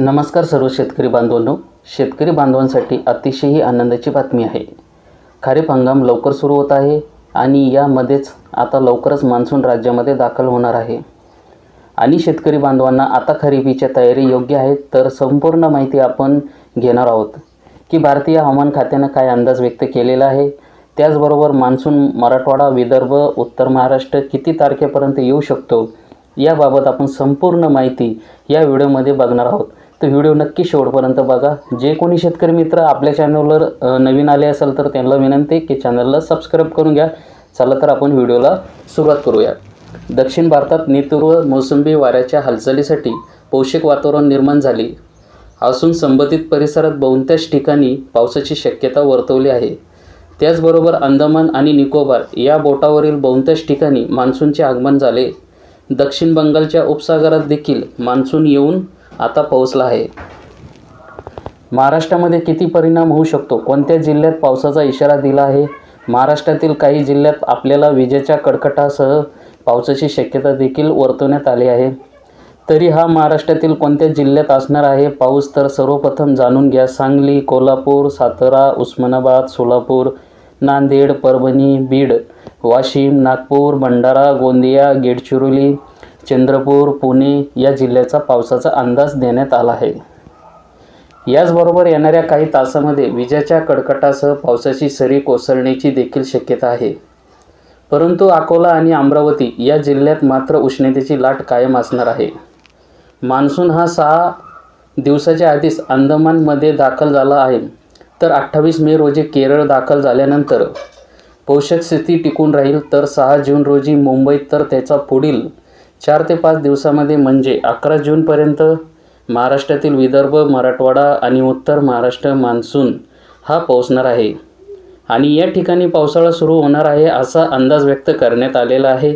नमस्कार सर्व शेतकरी बांधवांनो. शेतकरी बांधवांसाठी अतिशय आनंदाची बातमी आहे. खरीप हंगाम लवकर सुरू होत आहे आणि यामध्येच आता लवकरच मान्सून राज्यामध्ये दाखल होणार आहे. आणि शेतकरी बांधवांना आता खरीपीच्या तयारी योग्य आहे तर संपूर्ण माहिती आपण घेणार आहोत. की भारतीय हवामान खात्यानं काय अंदाज व्यक्त केलेला आहे? त्याचबरोबर मान्सून मराठवाडा विदर्भ उत्तर महाराष्ट्र किती तारखेपर्यंत येऊ शकतो? याबाबत आपण संपूर्ण माहिती या व्हिडिओमध्ये बघणार आहोत. तर व्हिडिओ नक्की शेवटपर्यंत बघा. जे कोणी शेतकरी मित्र आपल्या चॅनलवर नवीन आले असेल तर त्यांना विनंती की चॅनलला सबस्क्राईब करून घ्या. चला तर आपण व्हिडिओला सुरुवात करूया. दक्षिण भारतात नेतृत्व मोसंबी वाऱ्याच्या हालचालीसाठी पोषक वातावरण निर्माण झाले. असून संबंधित परिसरात बहुतांश ठिकाणी पावसाची शक्यता वर्तवली आहे. त्याचबरोबर अंदमान आणि निकोबार या बोटावरील बहुतांश ठिकाणी मान्सूनचे आगमन झाले. दक्षिण बंगालच्या उपसागरात देखील मान्सून येऊन आता पोहोचला आहे. महाराष्ट्रामध्ये किती परिणाम होऊ शकतो? कोणत्या जिल्ह्यात पावसाचा इशारा दिला आहे? महाराष्ट्रातील काही जिल्ह्यात आपल्याला विजेच्या कडकटासह पावसाची शक्यता देखील वर्तवण्यात आली आहे. तरी हा महाराष्ट्रातील कोणत्या जिल्ह्यात असणार आहे? पाऊस तर सर्वप्रथम जाणून घ्या. सांगली कोल्हापूर सातारा उस्मानाबाद सोलापूर नांदेड परभणी बीड वाशिम नागपूर भंडारा गोंदिया गेडचिरोली चंद्रपूर पुणे या जिल्ह्याचा पावसाचा अंदाज देण्यात आला आहे. याचबरोबर येणाऱ्या काही तासामध्ये विजेच्या कडकटासह पावसाची सरी कोसळण्याची देखील शक्यता आहे. परंतु अकोला आणि अमरावती या जिल्ह्यात मात्र उष्णतेची लाट कायम असणार आहे. मान्सून हा सहा दिवसाच्या आधीच अंदमानमध्ये दाखल झाला आहे. तर अठ्ठावीस मे रोजी केरळ दाखल झाल्यानंतर पोषक स्थिती टिकून राहील तर सहा जून रोजी मुंबईत तर त्याचा पुढील चार ते पाच दिवसामध्ये म्हणजे अकरा जूनपर्यंत महाराष्ट्रातील विदर्भ मराठवाडा आणि उत्तर महाराष्ट्र मान्सून हा पोहोचणार आहे. आणि या ठिकाणी पावसाळा सुरू होणार आहे असा अंदाज व्यक्त करण्यात आलेला आहे.